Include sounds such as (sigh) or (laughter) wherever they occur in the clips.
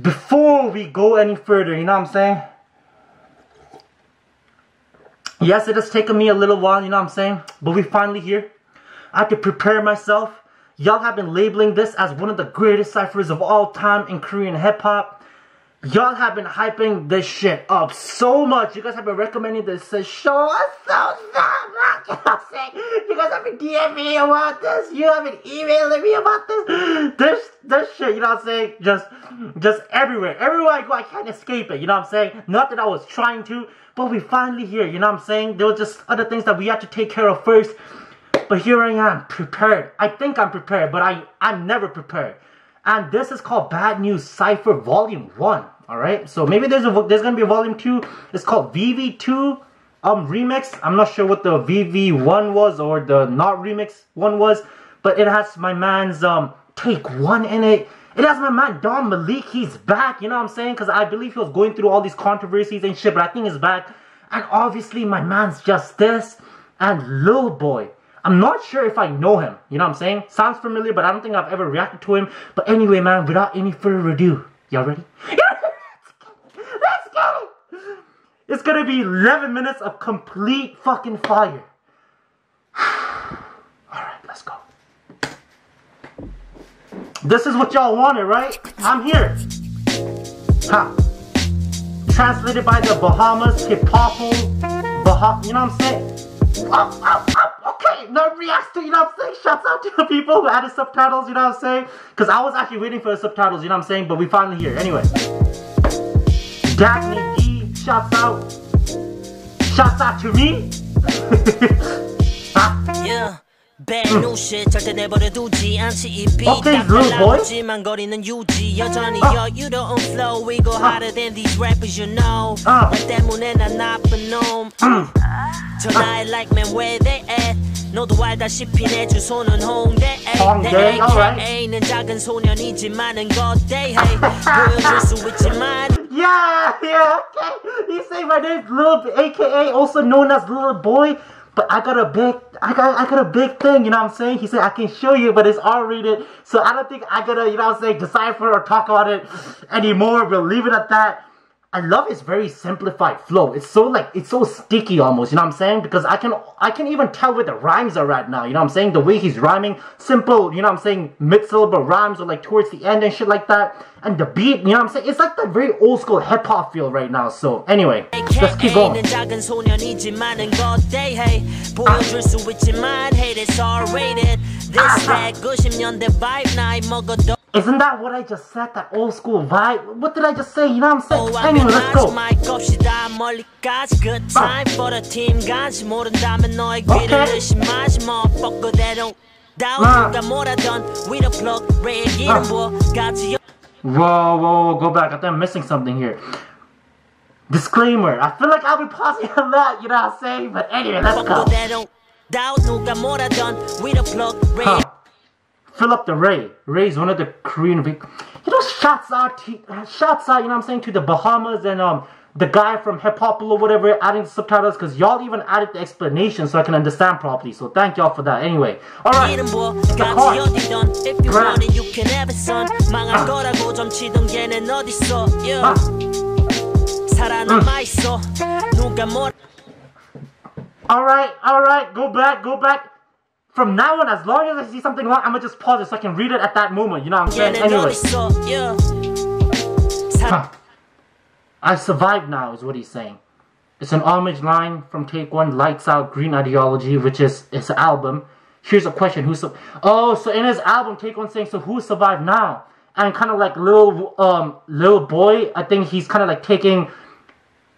before we go any further, you know what I'm saying? Yes, it has taken me a little while, you know what I'm saying? But we finally here. I to prepare myself. Y'all have been labeling this as one of the greatest ciphers of all time in Korean hip hop. Y'all have been hyping this shit up so much. You guys have been recommending this show so, so much. (laughs) You guys have been DMing me about this. You have been emailing me about this. This, this shit, you know what I'm saying? Just, just everywhere. Everywhere I go, I can't escape it. You know what I'm saying? Not that I was trying to, but we finally here. You know what I'm saying? There was just other things that we had to take care of first. But here I am, prepared. I think I'm prepared, but I, I'm never prepared. And this is called Bad News Cypher Volume 1. Alright, so maybe there's a there's gonna be a volume 2. It's called VV2 um remix. I'm not sure what the VV1 was or the not remix one was, but it has my man's um take one in it. It has my man Don Malik, he's back, you know what I'm saying? Because I believe he was going through all these controversies and shit, but I think he's back. And obviously my man's Justhis and Lil Boi. I'm not sure if I know him. You know what I'm saying? Sounds familiar, but I don't think I've ever reacted to him. But anyway, man, without any further ado, y'all ready? Let's get it! It's gonna be 11 minutes of complete fucking fire. (sighs) Alright, let's go. This is what y'all wanted, right? I'm here. Ha. Translated by the Bahamas, Hip Hop, Bah you know what I'm saying? Oh, oh, oh okay, no reacts to, you know what I'm saying? Shouts out to the people who added subtitles, you know what I'm saying? Because I was actually waiting for the subtitles, you know what I'm saying? But we finally here. Anyway. Dagny D, shouts out. Shouts out to me. (laughs) yeah. Bad new shit 절대 내버려 두지 않지 이비 딱 달라붙지만 거리는 유지 여전히 uh. you don't flow we go harder than these rappers you know 나 때문에 난 나쁜 놈 전화해 like man where they at 너도 알다시피 내 주소는 홍대 내 AKA는 작은 소년이지만은 거대해 (laughs) 보여줄 수 있지만 yeah, yeah, okay. You say my name's Lil, aka also known as Little Boy. But I got a big, I got, I got a big thing, you know what I'm saying? He said, I can show you, but it's R-rated. So I don't think I gotta, you know what I'm saying, decipher or talk about it anymore. We'll leave it at that. I love his very simplified flow. It's so like it's so sticky almost, you know what I'm saying? Because I can I can even tell where the rhymes are right now, you know what I'm saying? The way he's rhyming, simple, you know what I'm saying, mid-syllable rhymes or like towards the end and shit like that And the beat, you know what I'm saying? It's like the very old school hip hop feel right now. So anyway, let's keep going. Isn't that what I just said? That old school vibe? What did I just say? You know what I'm saying? Oh, anyway, let's go. Good time for the team guys 모른다면 너의 귀를 의심하지 motherfucker that don't doubt 누가 뭐라던 we the plug ray 이름 뭐까지 Whoa, whoa, whoa, go back. I think I'm missing something here. Disclaimer. I feel like I'll be pausing a (laughs) lot, you know what I'm saying? But anyway, let's go. Huh. Up the Ray. Ray's one of the Korean big. You know, shots out, shots out. You know what I'm saying to the Bahamas and um the guy from Hip Hop or whatever adding the subtitles because y'all even added the explanation so I can understand properly. So thank y'all for that. Anyway, all right. Ah. Ah. Mm. All right, all right, go back, go back. From now on, as long as I see something wrong, I'm gonna just pause it so I can read it at that moment. You know what I'm saying? Anyway. Huh. I survived now, is what he's saying. It's an homage line from Take One, Lights Out, Green Ideology, which is his album. Here's a question: Who su- Oh, so in his album, Take One saying, "So who survived now?" And kind of like little um little boy, I think he's kind of like taking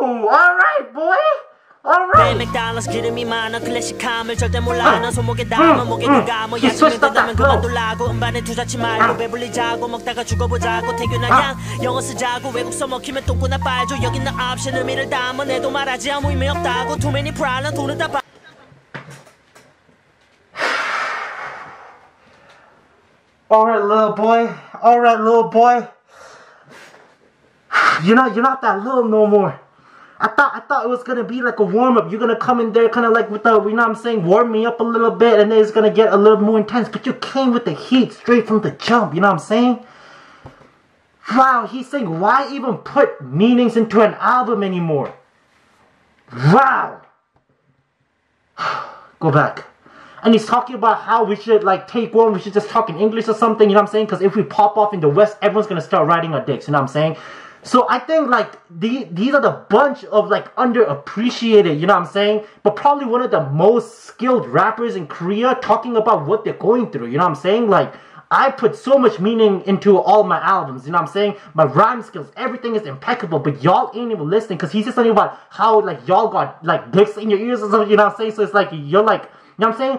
Whoo! All right, boy. Alright. 맥달러스 기름이 많아 클래식함을 절대 몰라 넌 손목에 담아 목에 누가 뭐 야채면 된다면 그만 둘라고 음반에 투자치 말고 배불리자고 먹다가 죽어보자고 태균아 양 영어 쓰자고 외국 써먹히면 똥구나 빨죠 여기 있는 옵션 의미를 담아 내도 말하지 아무 의미 없다고 too many problem 돈은 다 빠... (sighs) Alright, little boy. Alright, little boy. (sighs) You're not you're not that little no more. I thought I thought it was gonna be like a warm up. You're gonna come in there kinda like with the you know what I'm saying, warm me up a little bit and then it's gonna get a little more intense. But you came with the heat straight from the jump, you know what I'm saying? Wow, he's saying why even put meanings into an album anymore? Wow. (sighs) Go back. And he's talking about how we should like take one, we should just talk in English or something, you know what I'm saying? Because if we pop off in the West, everyone's gonna start riding our dicks, you know what I'm saying? So I think like the, these are the bunch of like underappreciated, you know what I'm saying? But probably one of the most skilled rappers in Korea talking about what they're going through, you know what I'm saying? Like I put so much meaning into all my albums, you know what I'm saying? My rhyme skills, everything is impeccable, but y'all ain't even listening because he's just talking about how like y'all got like dicks in your ears or something, you know what I'm saying? So it's like you're like, you know what I'm saying?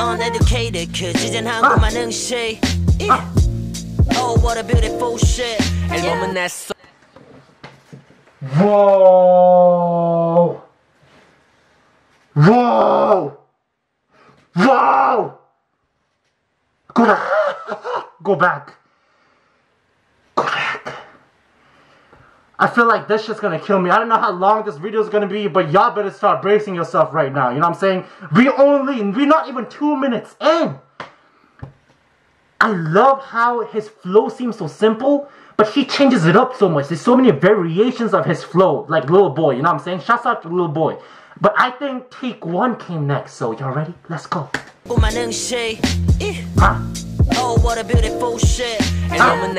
uneducated kids 이젠 한국만 응시 Oh what a beautiful shit 앨범은 냈어 Whoa! Whoa! Whoa! Go back. Go back. I feel like this shit's gonna kill me. I don't know how long this video is gonna be, but y'all better start bracing yourself right now. You know what I'm saying? We only, we're not even two minutes in. I love how his flow seems so simple, but he changes it up so much. There's so many variations of his flow, like Little Boy, you know what I'm saying? Shouts out to Little Boy. But I think Take One came next, so y'all ready? Let's go. Eh. Huh. Oh, what a beautiful shit. And I'm an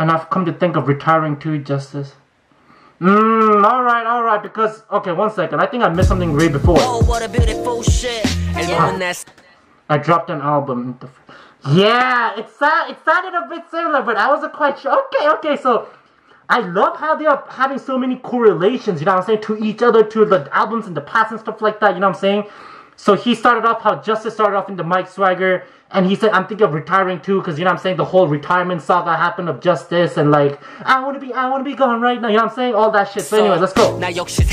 and I've come to think of retiring to Justhis. Mmm, alright, alright, because, okay, one second, I think I missed something great before. Oh, what a beautiful shit. I dropped an album. Yeah, it, it sounded a bit similar, but I wasn't quite sure. Okay, okay, so I love how they are having so many correlations, you know what I'm saying, to each other, to the albums in the past and stuff like that, you know what I'm saying? So he started off how Justhis started off into Mike Swagger, and he said, I'm thinking of retiring too, because you know I'm saying, the whole retirement saga happened of Justhis, and like, I wanna be, I wanna be gone right now, you know what I'm saying? All that shit. So anyway, let's go. 나 역시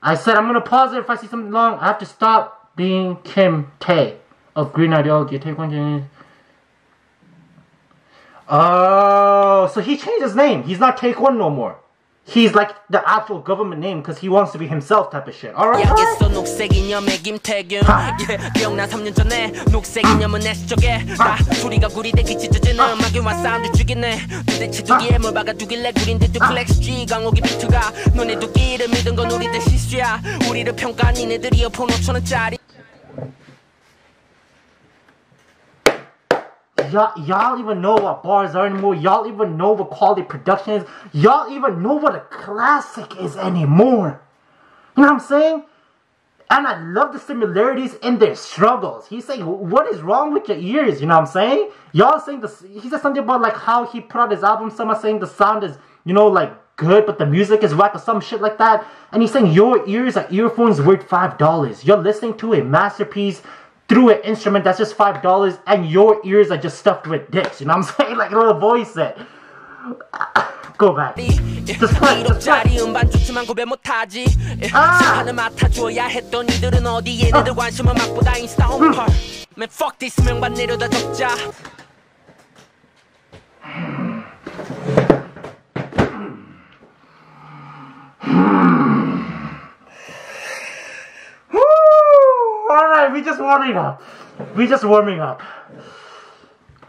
I said I'm gonna pause it if I see something long. I have to stop being Kim K of Green Ideology. Take one, James. Oh, so he changed his name. He's not Take One no more. He's like the actual government name because he wants to be himself type of shit. All right. all right. 약했어 녹색 이념의 김태균 아. yeah, 기억나 3년 전에 녹색 이념은 내 쪽에 나 소리가 구리되기 찢어지는 음악에와 사운드 죽이네 도대체 두기에 뭘 박아두길래 구린데도 플렉스 G 강호기 비트가 너네도 끼를 믿은 건 우리들 실수야 우리를 평가한 니네들이여 폰 5천원짜리 Y'all, even know what bars are anymore. Y'all even know what quality production is. Y'all even know what a classic is anymore. You know what I'm saying? And I love the similarities in their struggles. He's saying, "What is wrong with your ears?" You know what I'm saying? Y'all saying this. He said something about like how he put out his album. Someone saying the sound is, you know, like good, but the music is whack or some shit like that. And he's saying your ears are earphones worth five dollars. You're listening to a masterpiece through an instrument that's just five dollars, and your ears are just stuffed with dicks. You know what (laughs) I'm saying? Like a little boy said. (coughs) Go back. Just play. Just play. 1억짜리 음반 좋지만 고백 못하지 아. 시간을 맡아줘야 했던 이들은 어디 얘네들 관심은 막보다 인스타 홈펄 Man fuck this 명반 내려다 적자 (sighs) (sighs) just warming up. We just warming up.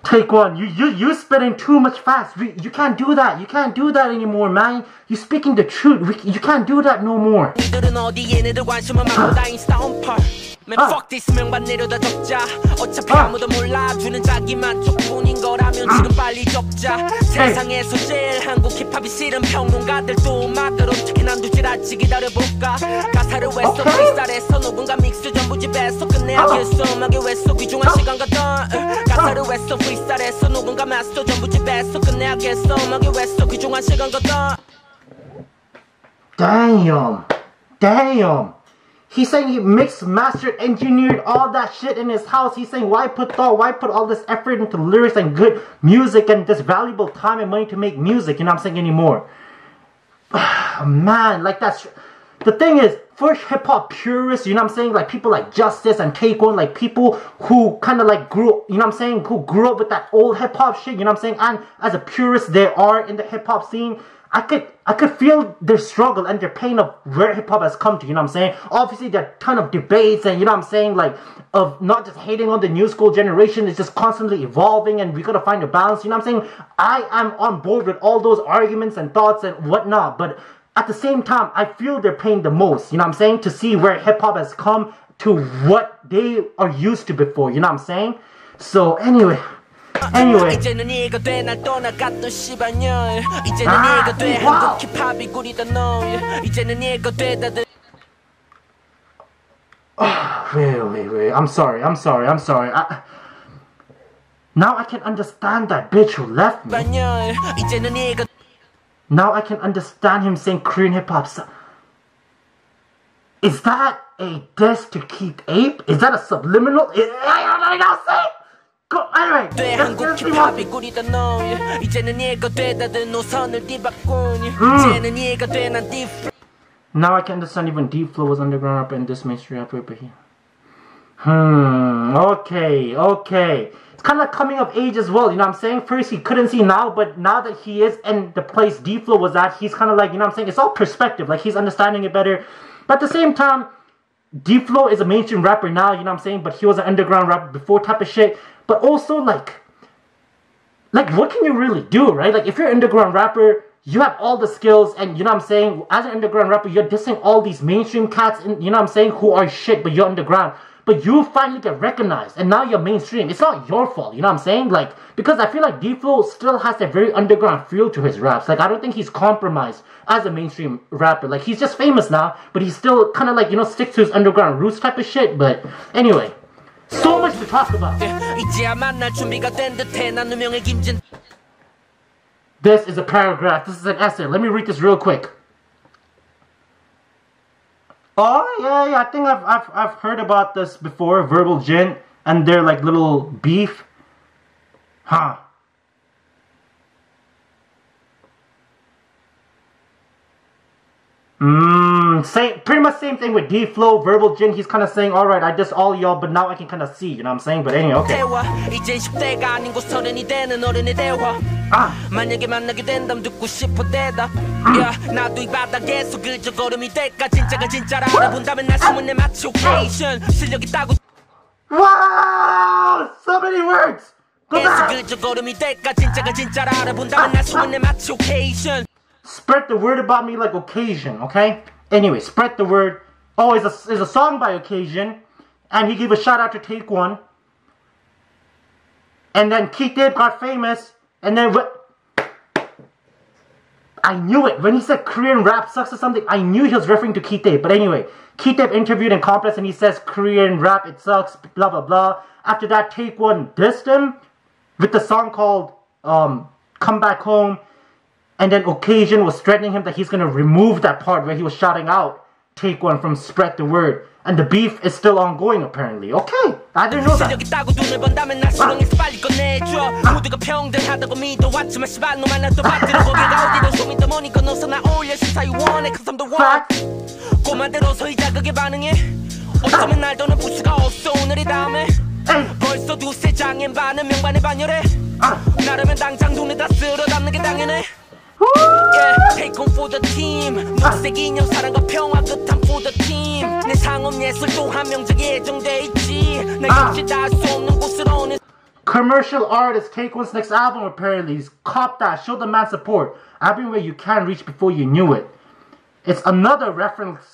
Take one. You you you spitting too much fast. We, you can't do that. You can't do that anymore, man. You speaking the truth. We, you can't do that no more. Man 아. fuck this 명반 내려다 적자. 어차피 아. 아무도 몰라 주는 자기만 쪽뿐인 거라면 아. 지금 빨리 적자. 세상에서 제일 한국 힙합이 싫은 평론가들도 음악을 어떻게 난두질할지 기다려볼까? 가사를 외써? 프리스타일에서 녹음과 믹스 전부 집에서 끝내야겠어. 음악의 외서 귀중한 시간 같던 가사를 외써? 프리스타일에서 녹음과 마스터 전부 집에서 끝내야겠어. 음악의 외서 귀중한 시간 같던 Damn. Damn He's saying he mixed, mastered, engineered all that shit in his house. He's saying why put thought, why put all this effort into lyrics and good music and this valuable time and money to make music, you know what I'm saying, anymore. (sighs) Man, like that's the thing is, for hip hop purists, you know what I'm saying, like people like Justhis and Take One, like people who kind of like grew, you know what I'm saying, who grew up with that old hip hop shit, you know what I'm saying, and as a purist they are in the hip hop scene, I could I could feel their struggle and their pain of where hip hop has come to, you know what I'm saying? Obviously there are ton of debates and you know what I'm saying, like of not just hating on the new school generation, it's just constantly evolving and we gotta find a balance, you know what I'm saying? I am on board with all those arguments and thoughts and whatnot, but at the same time I feel their pain the most, you know what I'm saying? To see where hip hop has come to what they are used to before, you know what I'm saying? So anyway Anyway. 이제는 이해가 돼날 떠나갔던 시발년 이제는 아, 이해가 돼 한국 힙합이 구리던 너 이제는 이해가 돼 다들 wait, wait, wait. I'm sorry. I'm sorry. I'm sorry. I, now I can understand that bitch who left me. Now I can understand him saying Korean hip hop. Is that a diss to Keith Ape? Is that a subliminal? I don't know. Now I can understand even Deepflow was underground up in this mainstream rapper here. Hmm, okay, okay. It's kind of coming of age as well, you know what I'm saying? First he couldn't see now, but now that he is in the place D Flow was at, he's kind of like, you know what I'm saying? It's all perspective, like he's understanding it better. But at the same time, D Flow is a mainstream rapper now, you know what I'm saying? But he was an underground rapper before type of shit. But also like like what can you really do, right? Like if you're an underground rapper, you have all the skills and you know what I'm saying, as an underground rapper, you're dissing all these mainstream cats and you know what I'm saying, who are shit, but you're underground. But you finally get recognized and now you're mainstream. It's not your fault, you know what I'm saying? Like, because I feel like D-Flow still has a very underground feel to his raps. Like, I don't think he's compromised as a mainstream rapper. Like, he's just famous now, but he's still kind of like, you know, sticks to his underground roots type of shit. But anyway, so much to talk about. This is a paragraph. This is an essay. Let me read this real quick. Oh yeah, yeah. I think I've I've I've heard about this before. Verbal Jint and their like little beef. Huh. Mm, same, pretty much same thing with D-Flow, Verbal Jint. He's kind of saying, all right, I just all y'all, but now I can kind of see, you know what I'm saying? But anyway, okay. 아. so many words. 계속 그저 걸음이 될까? 진짜가 진짜라. 알아본다면 나 맞춰 Spread the word about me like Okasian, okay? Anyway, spread the word. Oh, it's a, a song by Okasian. And he gave a shout out to Take One. And then Keith Dib got famous. And then I knew it. When he said Korean rap sucks or something, I knew he was referring to Dib. But anyway, Dib interviewed in Complex and he says Korean rap, it sucks, blah, blah, blah. After that, Take One dissed him with the song called um, Come Back Home. And then Okasian was threatening him that he's gonna remove that part where he was shouting out, take one from spread the word. And the beef is still ongoing apparently. Okay, I didn't know that. 벌써 두세 장엔 반은 명반에 반열해 나라면 당장 돈에다 쓸어 담는 게 당연해 take on for the team 녹색 인형 사랑과 평화 끝한 for the team 내 상업 예술도 한 명작에 예정돼 있지 나 역시 닿을 수 없는 곳으로는 Commercial artist Take One's next album apparently is cop that, show the man support. Everywhere you can reach before you knew it. It's another reference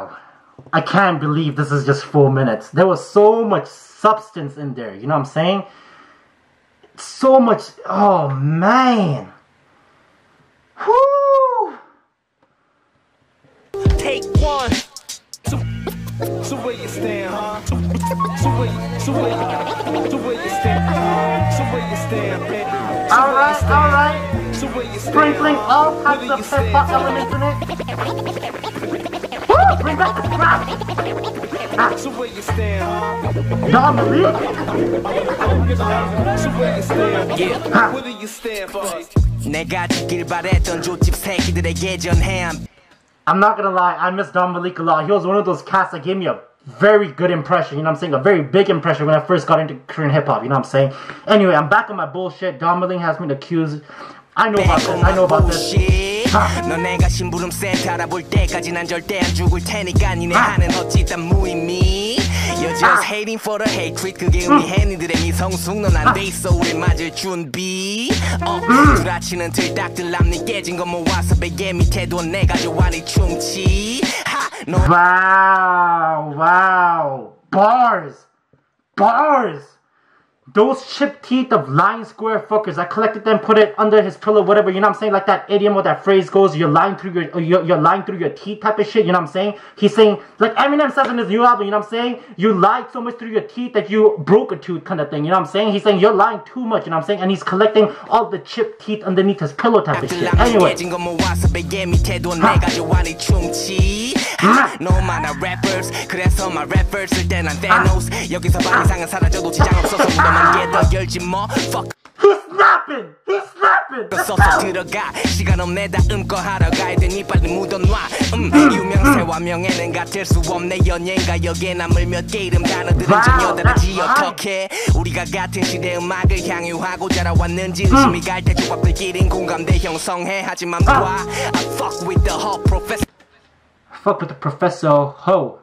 I can't believe this is just four minutes. There was so much substance in there. You know what I'm saying? So much. Oh, man. Whoo! Take one So where you stand, huh? So where so where you, so where you stand, huh? So where you stand, man? So Alright, stand? alright. So where you stand? Sprinkling all types of you stand, hip hop elements in it. Woo! Bring back the trap. So where you stand, huh? Don Malik. So where you stand? Yeah. Where do you stand for us? 내가 죽길 바랬던 조집 새끼들에게 전해함 I'm not gonna lie, I miss Don Malik a lot. He was one of those cats that gave me a very good impression, you know what I'm saying? A very big impression when I first got into Korean hip hop, you know what I'm saying? Anyway, I'm back on my bullshit. Don Malik has been accused. I know about this, I know about this. 너 내가 심부름 센터 볼 때까지 난 절대 안 죽을 테니까 니네 하는 어찌 다 무의미. You're just hating for the hatred. 그게 의미해 니들의 미성숙. 넌안 돼 있어. 우리 맞을 준비. 어 구라치는 들딱들 남니. 깨진 거 모아서 베개 밑에 둬 내가 좋아하니 춤치. 하너 Wow, wow. Bars. Bars. Those chipped teeth of lying square fuckers. I collected them, put it under his pillow, whatever. You know what I'm saying? Like that idiom or that phrase goes, you're lying through your, you're, you're lying through your teeth type of shit. You know what I'm saying? He's saying, like Eminem says in his new album, you know what I'm saying? You lied so much through your teeth that you broke a tooth kind of thing. You know what I'm saying? He's saying you're lying too much. You know what I'm saying? And he's collecting all the chipped teeth underneath his pillow type of shit. Anyway. 깨 무덤한 게더 열지 뭐? Fuck. He's snapping! He's snapping! 써서 들어가. 시간 없네. 다음 거 하러 가야 되니 빨리 묻어놔. 음 유명세와 명예는 같을 수 없네. 연예인가 여기에 남을 몇 개 이름 단어들은 전혀 다르지. 어떻게 우리가 같은 시대 음악을 향유하고 자라왔는지 의심이 갈때 조합들끼린 공감대 형성해. 하지만 봐. I fuck with the whole professor Fuck with the Professor Ho.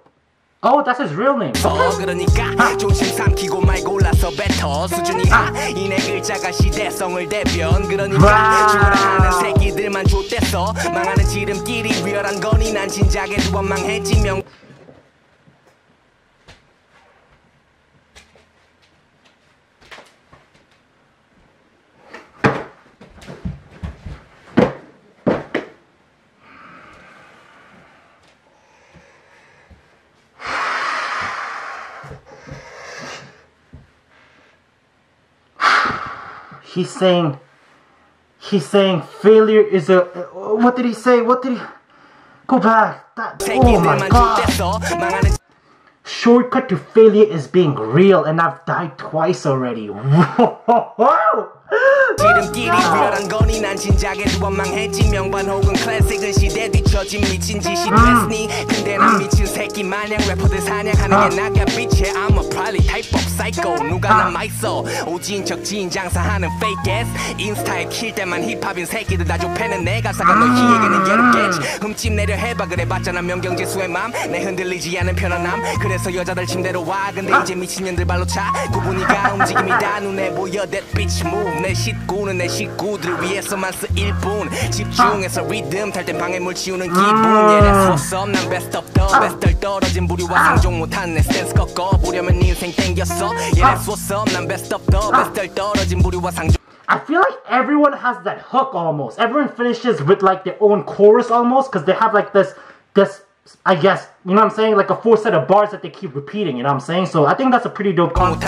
Oh, that's his real name. 어 그러니까 조심 삼키고 말 골라서 뱉어. 수준이 하이네 글자가 시대성을 대변. 그러니까 죽어라 하는 새끼들만 좆됐어 망하는 지름길이 위험한 거니 난 진작에 두 번 망했지 명 he's saying he's saying failure is a what did he say? What did he go back. That oh my god. shortcut to failure is being real and i've died twice already. (laughs) 지름길이 위험한 거니 난 진작에 두번 망했지. 명반 혹은 클래식은 시대 뒤처진 미친 짓이 됐으니. 근데 난 미친 새끼 마냥 래퍼들 사냥하는 게 나가. 빛에 I'm a probably type of psycho. 누가 남아 있어 오지인 척 지인 장사하는 fake ass. 인스타에 킬 때만 힙합인 새끼들 다 좁혀는 내 가사가 너희에게는 괴롭겠지. 흠집 내려 해봐. 그래봤잖아. 명경지수의 맘내 흔들리지 않은 편안함. 그래서 여자들 침대로 와. 근데 이제 미친년들 발로 차. 구분이가 움직임이 다. 눈에 보여. That bitch move. 내 식구는 내 식구들을 위해서만 쓰일 뿐 집중해서 리듬 탈 땐 방해물 치우는 기분 yeah that's what's up 난 best of the best 덜 떨어진 부류와 상종 못한 내 스탠스 꺾어보려면 네 인생 땡겼어 yeah that's what's up 난 best of the best 덜 떨어진 부류와 상종 I feel like everyone has that hook almost. Everyone finishes with like their own chorus almost because they have like this this I guess, you know what I'm saying? Like a full set of bars that they keep repeating, you know what I'm saying? So I think that's a pretty dope concept.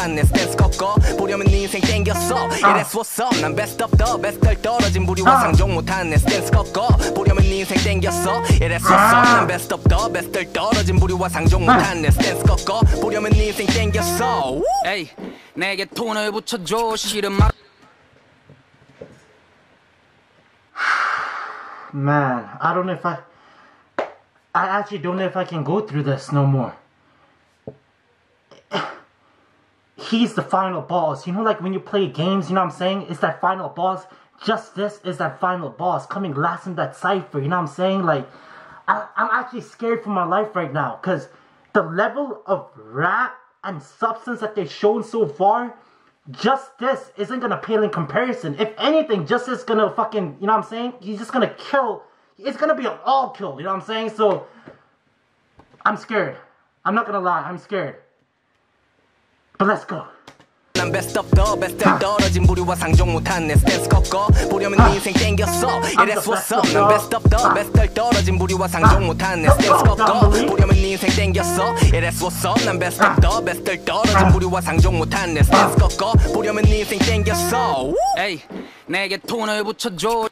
(sighs) Man, I don't know if I... I actually don't know if I can go through this no more. He's the final boss. You know, like when you play games, you know what I'm saying? It's that final boss. Justhis is that final boss coming last in that cipher. You know what I'm saying? Like, I, I'm actually scared for my life right now because the level of rap and substance that they've shown so far, Justhis isn't gonna pale in comparison. If anything, just is gonna fucking, you know what I'm saying? He's just gonna kill. It's gonna be an all kill, you know what I'm saying? So, I'm scared. I'm not gonna lie, I'm scared. But let's go. 난 best of the best들 떨어진 부리와 상종 못한 내 스탠스 꺾어 보려면 네 인생 땡겼어 이랬었어 난 best of the best들 떨어진 부리와 상종 못한 내 스탠스 꺾어 보려면 네 인생 땡겼어 이랬었어 난 best of the best들 떨어진 부리와 상종 못한 내 스탠스 꺾어 보려면 네 인생 땡겼어 우! 에이 내게 톤을 붙여줘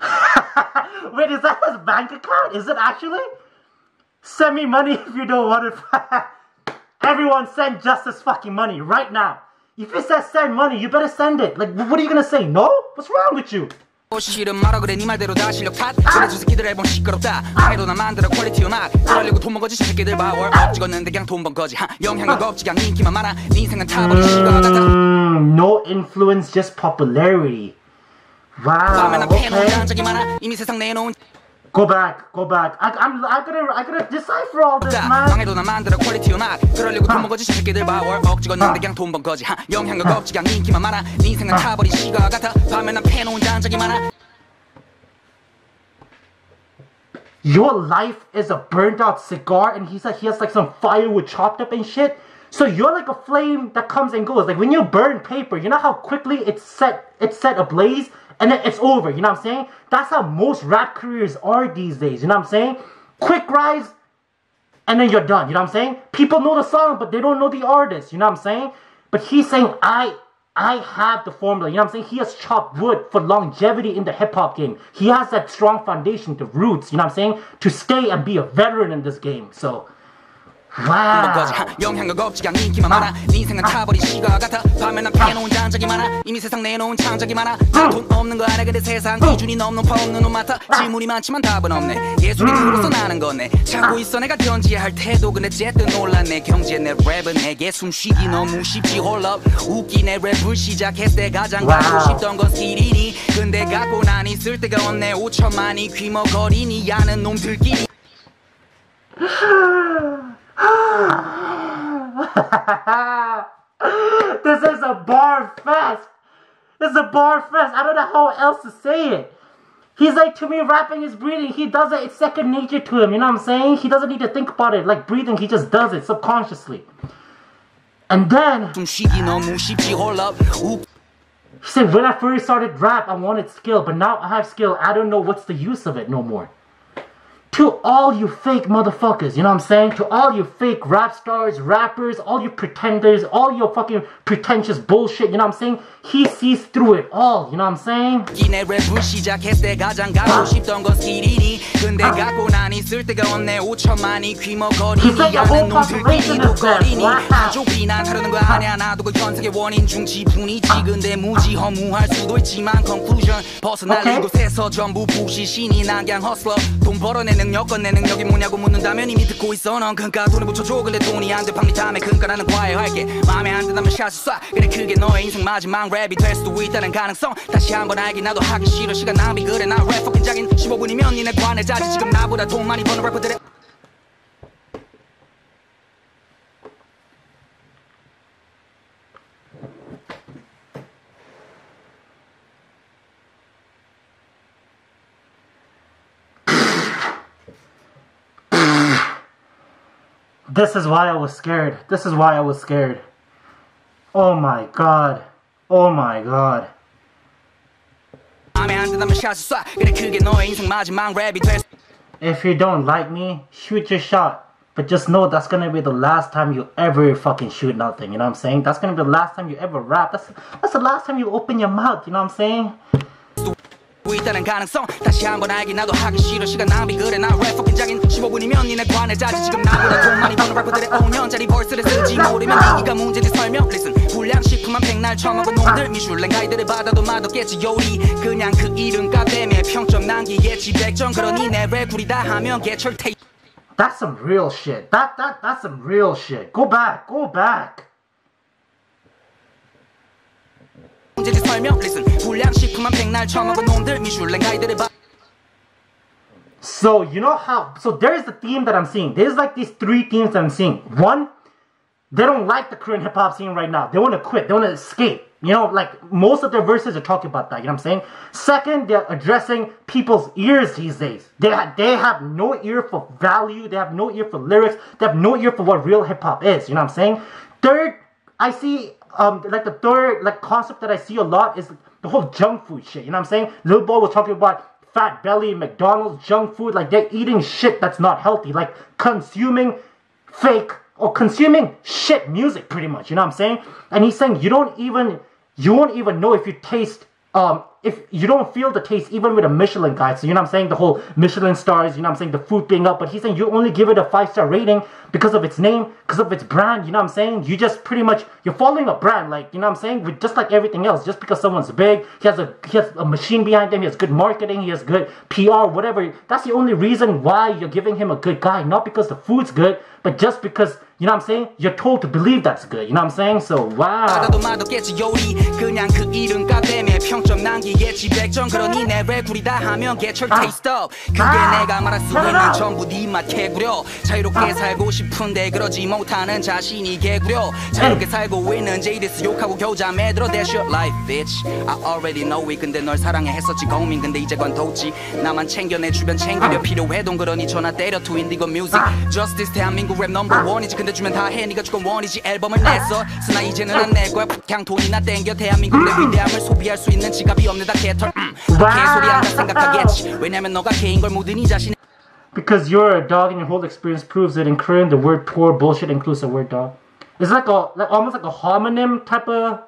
(laughs) Wait, is that his bank account? Is it actually? Send me money (laughs) if you don't want it. (laughs) Everyone send Justhis fucking money right now. If you said send money, you better send it. Like, what are you gonna say? No? What's wrong with you? No influence, just popularity. 다음에 Wow. 난 패놓은 Okay. 장적이 많아 이미 세상 내놓은 Go back. Go back. I, I'm. I gotta. I gotta decipher all this, 자 man. 망해도 나 만들어 퀄리티 음악 그러려고 돈 번 거지 저 새끼들 바월 업 찍었는데 그냥 돈 번 거지 하, 영향력 없지 그냥 인기만 많아 네 인생은 타버린 시간 같아 밤에 난 패놓은 장적이 많아 Your life is a burnt out cigar, and he said he has like some firewood chopped up and shit. So you're like a flame that comes and goes. Like when you burn paper, you know how quickly it's set it's set ablaze and then it's over. You know what I'm saying? That's how most rap careers are these days. You know what I'm saying? Quick rise, and then you're done. You know what I'm saying? People know the song, but they don't know the artist. You know what I'm saying? But he's saying I I have the formula. You know what I'm saying? He has chopped wood for longevity in the hip hop game. He has that strong foundation, the roots. You know what I'm saying? To stay and be a veteran in this game. So. 거지 하, 영향력 없지 그냥 인기만 많아. 네 인생은 타버린 시간 같아. 밤에 난 패놓은 장적이 많아. 이미 세상 내놓은 창작이 많아. 난돈 없는 거 알아 근데 세상 기준이 넘는 퍼없는 옷 맡아. 질문이 많지만 답은 없네. 예술이 누로서 나는 거네. 참고 있어. 내가 견지해야 할 태도. 근데 쨌든 놀랐네. 경제 내 랩은 내게 숨쉬기 너무 쉽지. 홀럽 웃기네. 랩을 시작했을 때 가장. 갖고 싶던 건 스킬이니. 근데 갖고 난 있을 때가 없네. 5천만이 귀머거리니. 야는 놈들끼리 (laughs) (gasps) this is a bar fest. This is a bar fest. I don't know how else to say it. He's like, to me, rapping is breathing. He does it. It's second nature to him. You know what I'm saying? He doesn't need to think about it. Like breathing, he just does it subconsciously. And then... He said, when I first started rap, I wanted skill. But now I have skill. I don't know what's the use of it no more To all you fake motherfuckers, you know what I'm saying? To all you fake rap stars, rappers, all you pretenders, all your fucking pretentious bullshit, you know what I'm saying? He sees through it all, you know what I'm saying? 기내 랩을 시작했을 때 가장 갖고 싶던 건 스킬이니 근데 갖고 난 있을 때가 없네 5천만이 귀머거리니 He's like a 야는 whole 놈들끼리 population is there. 독거리니 Wow. 가족 비난하려는 거 아니야 나도 그 현상의 원인 중 지분이지 근데 무지 허무할 수도 있지만 conclusion 벗어날 Okay. 이곳에서 전부 부시신이 난 그냥 허슬러 돈 벌어내 능력 건 내 능력이 뭐냐고 묻는다면 이미 듣고 있어. 넌 그니까 돈을 붙여줘. 근데 돈이 안돼. 방리 다음에 그니까라는 과외할게. 마음에 안 든다면 샷을 쏴. 그래 그게 너의 인생 마지막 랩이 될 수도 있다는 가능성. 다시 한번 알기 나도 하기 싫어. 시간 낭비. 그래 나랩 fucking 작인. 15분이면 니네 관에 자지 지금 나보다 돈 많이 버는 래퍼들의 This is why I was scared. This is why I was scared. Oh my god. Oh my god. If you don't like me, shoot your shot. But just know that's gonna be the last time you ever fucking shoot nothing, you know what I'm saying? That's gonna be the last time you ever rap. That's that's the last time you open your mouth, you know what I'm saying? 있다는 가능성. 다시 한번 알기 나도 하기 싫어. 시간 낭비. 그래 나랩 fucking 장인 15분이면 니네 관을 짜지. 지금 나보다 돈 많이 버는 래퍼들의 5년짜리 벌스를 쓰지 모르면 니가 문제지. 설명 Listen. 불량식품만 백날 처먹은 놈들. 미슐랭 가이드를 받아도 맛없겠지 요리. 그냥 그 이름값 때문에 평점 남기겠지. 100점. 그러니 내랩 구리다 하면 개철 테이 That's some real shit. That that that's some real shit. Go back. Go back. 문제지 설명 Listen 불량식품만 백날 처먹은 놈들 미슐랭 가이드를 받 So you know how so there's the theme that I'm seeing. There's like these three themes that I'm seeing. One, they don't like the Korean hip hop scene right now. They want to quit. They want to escape. You know, like most of their verses are talking about that. You know what I'm saying? Second, they're addressing people's ears these days. They ha- they have no ear for value. They have no ear for lyrics. They have no ear for what real hip hop is. You know what I'm saying? Third, I see um like the third like concept that I see a lot is the whole junk food shit. You know what I'm saying? Little boy was talking about fat belly, McDonald's, junk food. Like they're eating shit that's not healthy. Like consuming fake or consuming shit music pretty much. You know what I'm saying? And he's saying you don't even you won't even know if you taste um if you don't feel the taste even with a Michelin guide. So you know I'm saying? The whole Michelin stars, you know I'm saying? The food being up, but he's saying you only give it a five star rating because of its name, because of its brand, you know I'm saying? You just pretty much you're following a brand, like you know I'm saying? With just like everything else, just because someone's big, he has a he has a machine behind him, he has good marketing, he has good PR, whatever. That's the only reason why you're giving him a good guy, not because the food's good, but just because you know what I'm saying? You're told to believe that's good. You know what I'm saying? So wow. 남기겠지 100점 그러니 내랩 구리다 하면 개철 taste up 그게 아. 내가 말할 수 있는 전부 네맛 개구려. 자유롭게 살고 싶은데 그러지 못하는 자신이 개구려. 자유롭게 살고 있는 JDS 욕하고 겨우자 매들어 That's your life bitch. I already know it. 근데 널 사랑해 했었지 고민. 근데 이제 관뒀지 나만 챙겨 내 주변 챙기려. 필요해도 그러니 전화 때려 to 인디고 뮤직 Justice 대한민국 랩 넘버 원이지. 근데 주면 다해. 네가 주건 원이지. 앨범을 냈어. 쓰나 이제는 안 낼 거야. 그냥 돈이나 땡겨. 대한민국 내 위대함을 소비할 수 있는 지갑이 없는 다 개털 음. 개소리한다 생각하겠지 왜냐면 너가 개인 걸 모든 이 자신의 Because you're a dog and your whole experience proves it. In Korean, the word poor bullshit includes the word dog. It's like a like almost like a homonym type of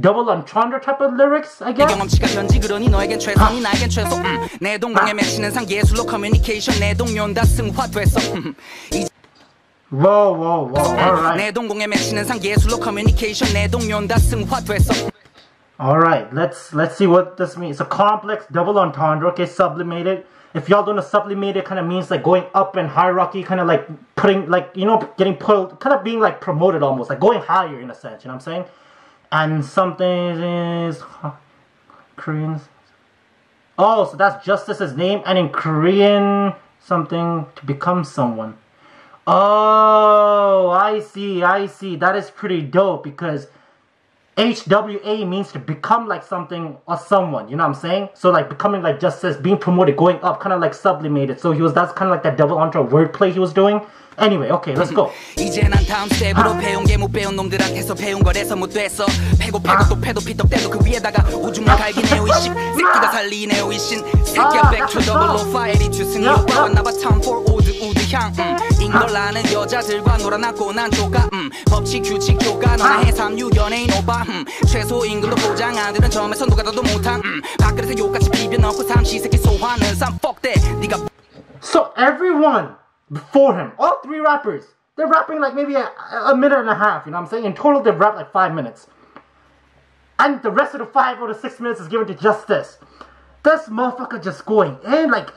double entendre type of lyrics, I guess. 경험치가 현지 그러니 너에겐 최선이 나에겐 최소 음. 내 동공에 맺히는 상 예술로 커뮤니케이션 내 동료는 다 승화됐어 음. Whoa, whoa, whoa. All right, 내 동공에 맺히는 상 예술로 커뮤니케이션 내 동료는 다 승화됐어 all right. Let's let's see what this means. It's a complex double entendre. Okay, sublimated. If y'all don't know, sublimated kind of means like going up in hierarchy, kind of like putting like you know getting pulled, kind of being like promoted almost, like going higher in a sense. You know what I'm saying? And something is Koreans. Oh, so that's Justhis's name, and in Korean, something to become someone. Oh, I see, I see. That is pretty dope because HWA means to become like something or someone, you know what I'm saying? So like becoming like Justhis, being promoted, going up, kind of like sublimated. So he was, that's kind of like that double entre wordplay he was doing. Anyway, okay, let's go. (laughs) 이제 난 다음 스텝으로 배운 게 못 배운 놈들한테서 배운 거래서 못 됐어 패고 패고 또 패도 피떡 대도 그 위에다가 오줌만 갈기네요 이씨. 새끼가 살리네요 이신 새끼야 백투 더블 로 파일이 주승이 오빠가 나봐 탐포 오드 우드 향. 음. 인걸 나는 여자들과 놀아놨고 난 조가 음. 법칙 규칙 조가. 너나 해삼류 연예인 오빠 음. 최소 임금도 보장. 안 되는 점에서 누가 더도 못한 음. 밥그릇에 욕같이 비벼 넣고 삼시세끼 소화는 쌈 fuck that 네가 So everyone before him, all three rappers, they're rapping like maybe a, a minute and a half, you know what I'm saying? In total, they've rapped like five minutes. And the rest of the five or the six minutes is given to Justhis. This motherfucker just going in like.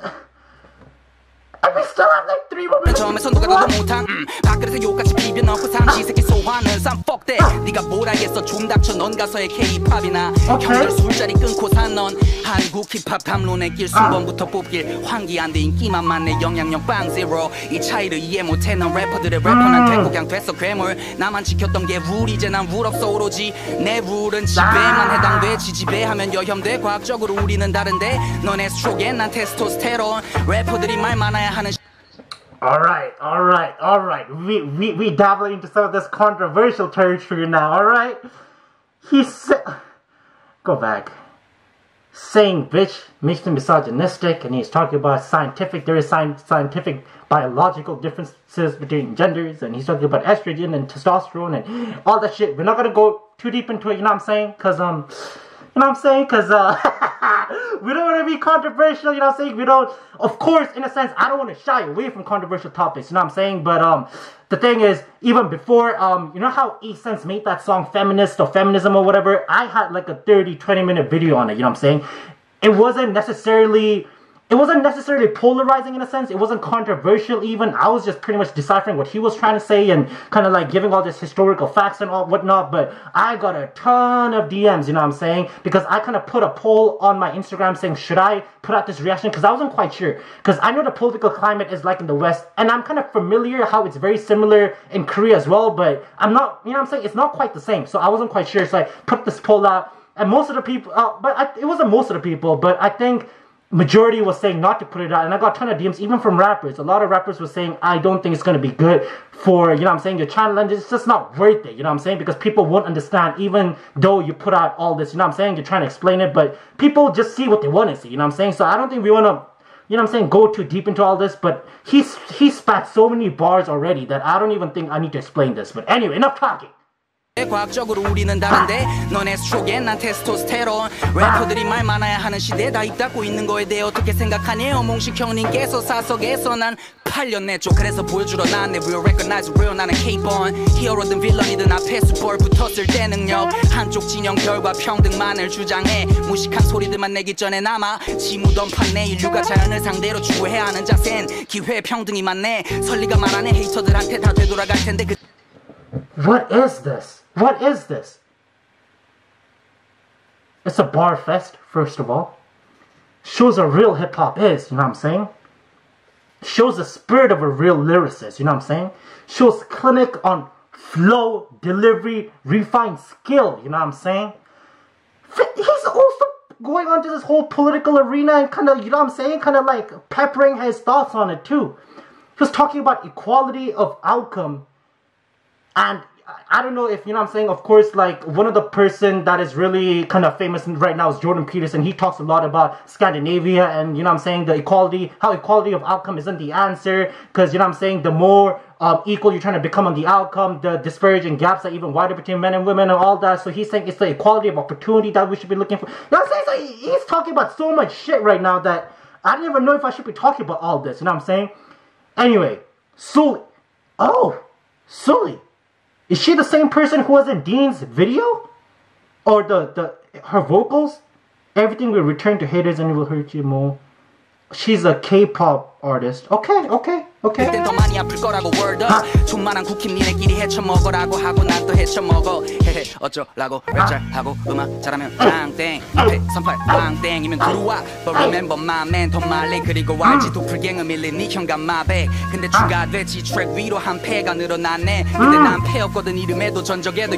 And we still have like three more minutes. 처음에서 누가 더도 못한 음, 밥그릇에 욕같이 비벼 넣고 삼시세끼 소화는 쌈 fuck that 네가 뭘 알겠어? 좀 닥쳐 넌 가서의 K-팝이나. 형들 술자리 끊고 산넌 한국 힙합 담론의 길 순번부터 뽑길 환기한 데 인기만 많네 영향력 빵 제로 이 차이를 이해 못해 넌 래퍼들의 래퍼는 됐고 그냥 됐어 괴물. 나만 지켰던 게 룰 이제 난 룰 없어 오로지. 내 룰은 지배만 해당돼. 지지배하면 여혐돼. 과학적으로 우리는 다른데. 넌 에스트로겐 난 테스토스테론. 래퍼들이 말 많아야 하는 Alright, alright, alright. We, we, we dabbling into some of this controversial territory now, alright? He said. Go back. saying bitch makes me misogynistic and he's talking about scientific there is scientific biological differences between genders and he's talking about estrogen and testosterone and all that shit we're not gonna go too deep into it you know what i'm saying because um you know what I'm saying? Because uh, (laughs) (laughs) we don't want to be controversial. You know what I'm saying? We don't. Of course, in a sense, I don't want to shy away from controversial topics. You know what I'm saying? But um, the thing is, even before um, you know how E-Sense made that song "Feminist" or "Feminism" or whatever. I had like a 30, 20 minute video on it. You know what I'm saying? It wasn't necessarily it wasn't necessarily polarizing in a sense. It wasn't controversial even. I was just pretty much deciphering what he was trying to say and kind of like giving all this historical facts and all whatnot. But I got a ton of DMs, you know what I'm saying? Because I kind of put a poll on my Instagram saying, should I put out this reaction? Because I wasn't quite sure. Because I know the political climate is like in the West. And I'm kind of familiar how it's very similar in Korea as well. But I'm not, you know what I'm saying? It's not quite the same. So I wasn't quite sure. So I put this poll out. And most of the people, uh, but I, it wasn't most of the people, but I think majority was saying not to put it out and i got a ton of dms even from rappers a lot of rappers were saying i don't think it's going to be good for you know i'm saying your channel and it's just not worth it you know what i'm saying because people won't understand even though you put out all this you know what i'm saying you're trying to explain it but people just see what they want to see you know what i'm saying so i don't think we want to you know what I'm saying, go too deep into all this, but he's he spat so many bars already that I don't even think I need to explain this. But anyway, enough talking. 과학적으로 우리는 다른데 넌 에스트로겐 난 테스토스테론. 래퍼들이 말 많아야 하는 시대 다 입 닫고 있는 거에 대해 어떻게 생각하네요 몽식 형님께서 사석에서 난 8년 내죠. 그래서 보여주러 나왔네. Real recognize real. 나는 K-born. 히어로든 빌런이든 앞에 수벌 붙었을 때 능력 한쪽 진영 결과 평등만을 주장해. 무식한 소리들만 내기 전에 남아 지무던판 내 인류가 자연을 상대로 추구해야 하는 자세는 기회 평등이 많네. 설리가 말하네. 헤이터들한테 다 되돌아갈 텐데 그 What is this? What is this? It's a bar fest, first of all. Shows a real hip hop is, you know what I'm saying? Shows the spirit of a real lyricist, you know what I'm saying? Shows clinic on flow, delivery, refined skill, you know what I'm saying? He's also going on to this whole political arena and kind of, you know what I'm saying? Kind of like peppering his thoughts on it too. He was talking about equality of outcome and I don't know if you know what I'm saying. Of course, like one of the person that is really kind of famous right now is Jordan Peterson. He talks a lot about Scandinavia and you know what I'm saying the equality, how equality of outcome isn't the answer. Because you know what I'm saying the more um, equal you're trying to become on the outcome, the disparaging gaps are even wider between men and women and all that. So he's saying it's the equality of opportunity that we should be looking for. You know what I'm saying? So he's talking about so much shit right now that I don't even know if I should be talking about all this. You know what I'm saying? Anyway, Sulli. Oh, Sulli. Is she the same person who was in Dean's video? Or the, the her vocals? Everything will return to haters and it will hurt you more. She's a K-pop artist. Okay, okay, okay. 그땐 더 많이 아플 거라고 word up. 존만한 쿠키 니네끼리 헤쳐 먹어라고 하고 난 또 헤쳐 먹어. 헤헤 어쩌라고 랩 잘 하고 음악 잘하면 짱땡. 앞에 선팔 빵땡이면 들어와. But remember my man 더 말래 그리고 알지도 불갱을 밀린 네 현관 마백. 근데 추가됐지 트랙 위로 한 패가 늘어났네. 근데 난 패였거든 이름에도 전적에도.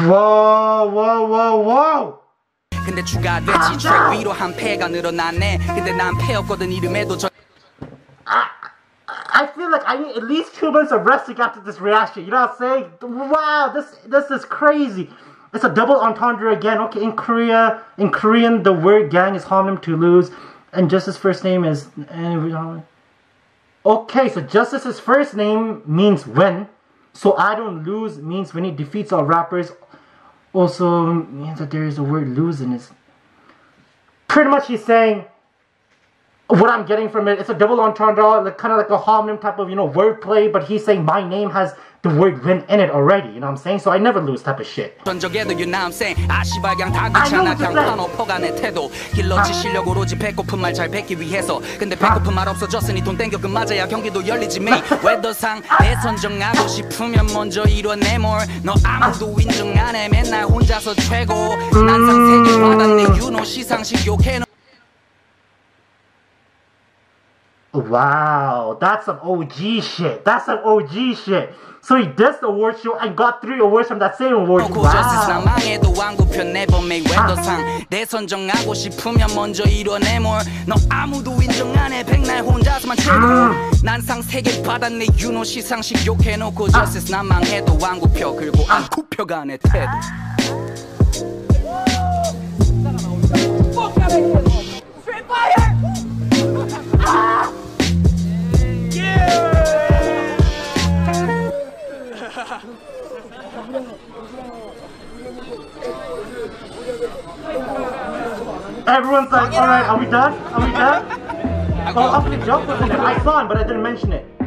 Whoa, whoa, whoa, whoa. 근데 추가 돼지 트랙 위로 한 패가 늘어나네 근데 난 패였거든 이름에도 저 I feel like I need at least two months of resting after this reaction. You know what I'm saying? Wow, this this is crazy. It's a double entendre again. Okay, in Korea, in Korean, the word gang is homonym to lose, and Justhis's first name is. Eh, okay, so Justhis's first name means win. So I don't lose means when he defeats all rappers also means that there is a word lose in it. Pretty much he's saying what I'm getting from it, it's a double entendre, like, kind of like a homonym type of, you know, wordplay, but he's saying my name has the word win in it already, you know what I'm saying? So I never lose type of shit. 전적에도 유남생 아시발경 다 귀찮아 그냥 포간의 태도. 길러지 실력 오로지 배고픈 말 잘 뱉기 위해서. 근데 배고픈 말 없어졌으니 돈 땡겨 그 맞아야 경기도 열리지 메이 웨더상 내 선정하고 싶으면 먼저 이뤄내 뭘너 아무도 인정 안해 맨날 혼자서 최고. 난상 세계 받았네. 유노 시상식 욕해 Wow, that's some OG shit. That's some OG shit. So he did the award show and got three awards from that same award show. Wow. 대선정하고 싶으면 먼저 이뤄내 뭘너 아무도 인정 안해 백날 혼자서만 최고 난상 세개 받았네 유노 시상식 욕해놓고 저스스 난 망해도 왕구표 긁고 안 쿠표가 내 태도 Everyone's like, alright, are we done? Are we done? (laughs) Oh, Uncle Joke was in it. I saw him, but I didn't mention it.